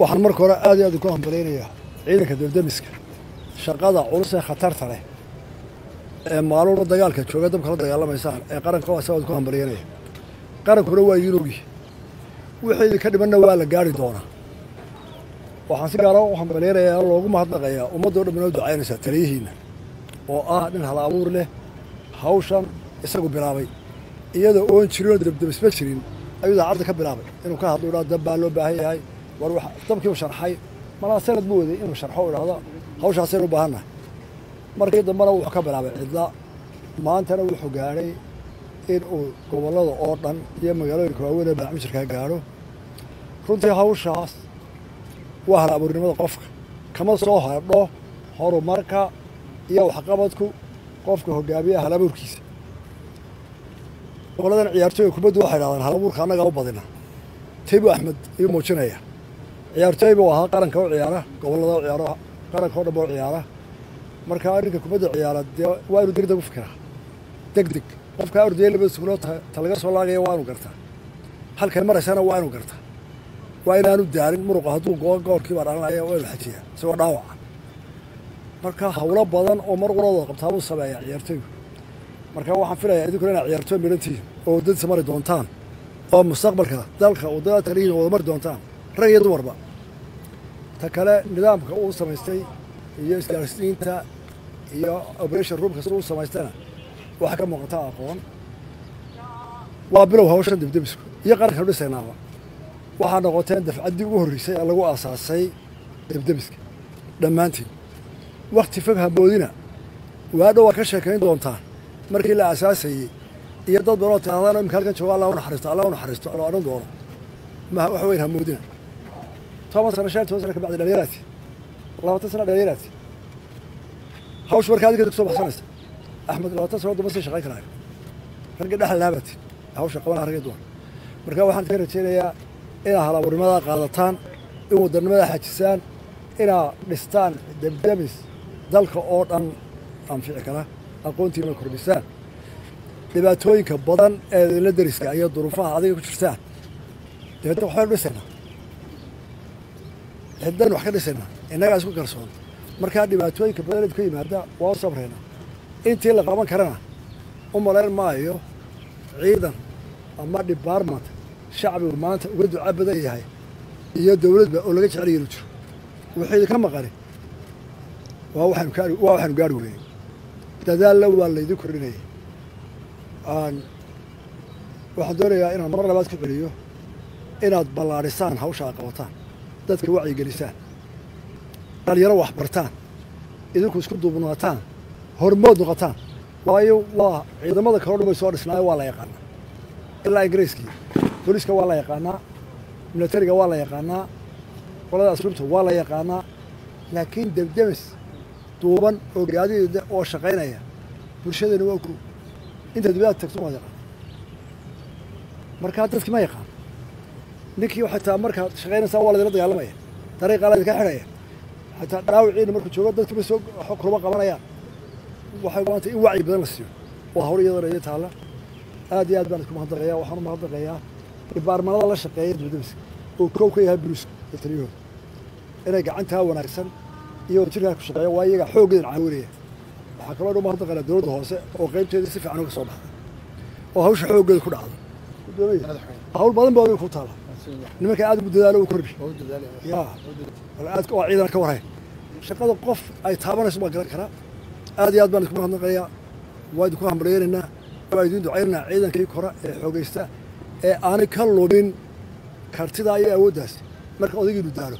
waxaan marka hore aad iyo aad uku hambalaynayaa ciidanka daldamiska shaqada culus ee khatarta leh ee maalulba dagaalka jooga dabka la dagaalamaysaan ee qaranka waa saad ku hambalyaynaya qarankuna waa ogi wixii idinka dhimanna waa la gaari doonaa. Waxaan si gaara u hambalyaynayaa loogu mahadnaqayaa ummaddoo dhan inoo ducaynaysaa taliyihiinna oo ah nin hal abuur leh hawshan isagu bilaabay. Iyadoo oon jirinoo debdebisma jirin ayuu daacadda ka bilaabay. Inuu ka hadlo idhaa dab baa loo baahan yahay war dabkiiu sharxay malaa sanad ma waday inuu sharxo u idhahdo hawshaasaynu u baahannahay markii dambena wuxuu ka bilaabay cidla. Maantana wuxuu gaadhay in uu gobollada oo dhan iyo magaalooyinka waaweyn ee baacmijirkaa gaadho. Runtii hawshaas waa hal abuurnimada qofka. Kama soo hadho horumarka iyo waxqabadku qofka hogaamiya hal abuurkiisa. Goboladan ciyaartooyga kubaddu waxay dhahdaan hal abuurka annagaa u badina. Taybu axmed iyuu muujinaya ciyaartooy buu ahaa qaranka u ciyaara gobollada u ciyaaro qaranka o dhan ba u ciyaara. Markaa arrinka kubadda ciyaara dee waa inuu degdeg u fikiraa? Deg deg qofkaa ordaya labada sugnoo ta soo laagaya waa gartaa. Halkay maraysana waa gartaa. Waa inaanu daalin muruqa hadduu goo goorkii baa dhalanaya waa inuu xajiyaa isagoo dhaawaca. Marka hawlo badan oo mar waladooda qabtaa buu sameeyaa ciyaartooygu marka waxaan filayaa idinkuna inaad ciyaartooy midhantihiin oo waddadiisa mari doontaan oo mustaqbalka dalka waddada taliyihin wada mari doontaan rag iyo dumarba ta kale nidaamka uu samaystay iyo isgaarsiinta iyo operation roomka sida uu samaystana. Waxaa ka muuqata aqoon. Waa bilow hawshan debdebisku iyo qarankan dhisaynaaba waxaa noqoteen dafcaddii ugu horreysay ee lagu aasaasay debdebiska dhammaantiin wakhti fog hamoodina waadho waa ka sheekayn doontaan markii la aasaasayey iyo dad badanoo tirahdaan imika halkan jooga allah u naxariisto allah u naxariisto la odhan doono. Ma wax weyn hamoodina toban sano shan toban sana ka bacdi dhalinyaraati labaatan sana dhalinyaraati hawsha markaa adinka ku soo baxsanaysa axmed labaatan sano damba sii shaqayn karaayo ragga dhexal hawsha qabanaha ragga duwan marka waxaan ka rajaynayaa inaad halaburnimadaa qaadataan in wadanimadaa xajisaan inaad dhistaan debdemis dalka oo dhan anfici kara aqoontiina kordhisaan dhibaatooyinka badan ee idinla deriska iyo duruufaha adiga ku jirtaan dabeedna waxbaynu dhisaynaa ciddan wax ka dhisaynaa innagaa isku kalsoon. Markaa dhibaatooyinka badan idinku yimaada waa u sabraynaa intii la qaban karana u malayn maayo ciidan ama debartment shacbigu maanta uga duca badan yahay iyo dowladba oo laga jecel yelu jiro. Wuxuu idinka maqani waa waxaanu gaari weynay dadaalna waa laydin kordhinayay waxaan doonayaa inaan mar labaad ku celiyo inaad ballaadhisaan hawsha aad qabataan dadka wacyigelisaan dhalinyaro wax bartaan. Idinku isku duubnaataan. Hormood noqotaan. Waayo waa ciidamada kaloo dhan bay soo dhisnaayo waa la yaqaanaa. Ilaa ingiriiskii booliiska waa la yaqaanaa. Milatariga waa la yaqaanaa. Qolada asluubta waa la yaqaanaa. Laakiin debdemis duuban oo gaadiida oo shaqaynaya bulshadeena waa ku inta dibadaad tagto waad yaqaan markaa dadki ma yaqaan ninkii xataa markaad shaqaynaysaa waa laydinla dagaalamaya dariiqaa laydinka xidhaya xataa dhaawiciina markuu joogo dadkiiba soo kulama qabanayaan waxay maanta in wacyi badan la siiyo oo hawl iyadana idin taalla aad iyo aad baan isku mahadnaqayaa waxaan u mahadnaqayaa ibaarmanada la shaqeeya dibadamiska oo koow ka yahay buluuska iyo taliyahooda inay gacantaa wanaagsan iyo jirkaa ku shaqeeya waa iyaga xooggeedan caawinaya waxaa kaloo dhan mahadnaqaynaa dowladda hoose oo qaybteeda si fiican uga soo baxda oo hawsha xooggeeda ku dhacda hawl badan ba adiga ku taala nimanka aad ugu dadaalo u kordhi ya aad waa ciidan ka warhayn shaqada qof ay taabanayso baan garan karaa aad iyo aad baan isku mahadnaqayaa. Waa idinku hambalyaynaynaa waa idin ducaynaynaa ciidankii kora ee xoogaysta ee aanay ka lumin kartidaa iyo awooddaas. Marka odaygiinu daalo